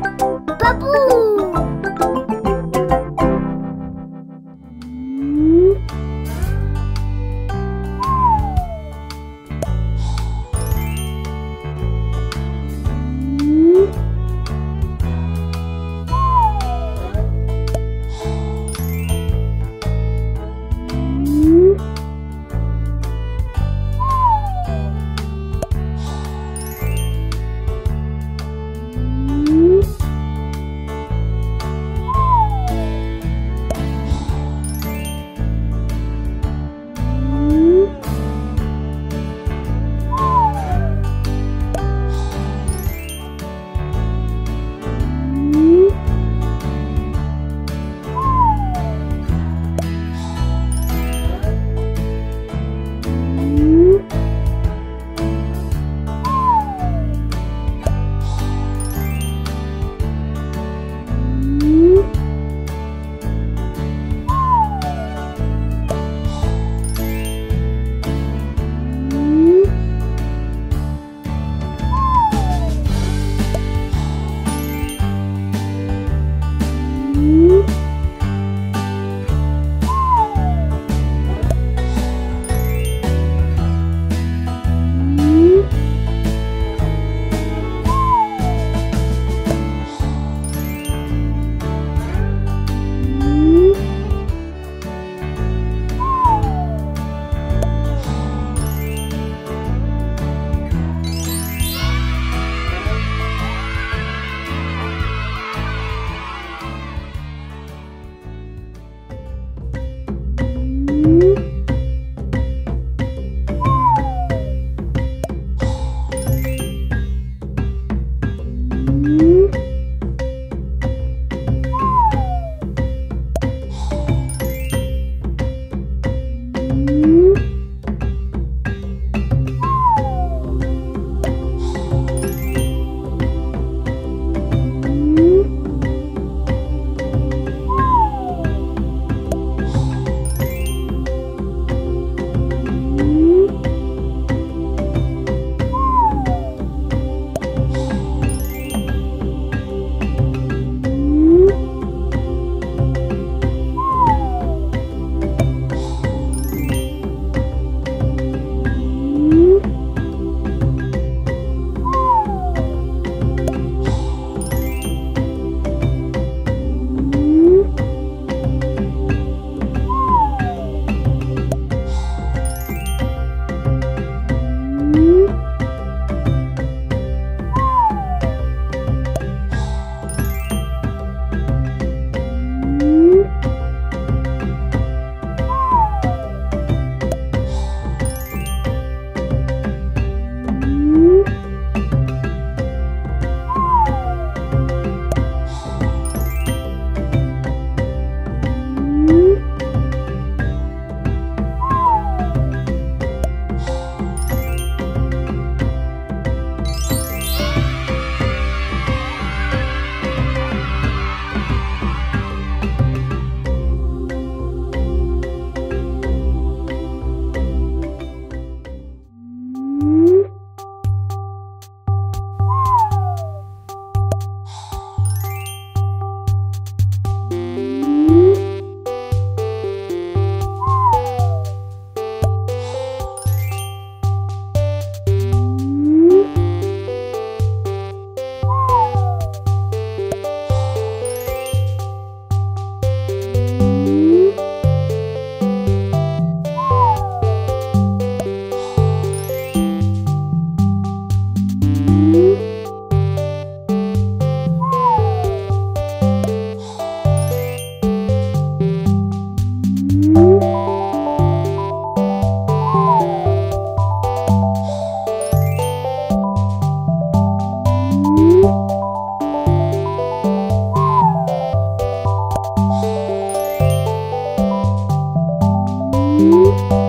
Babu! Música Música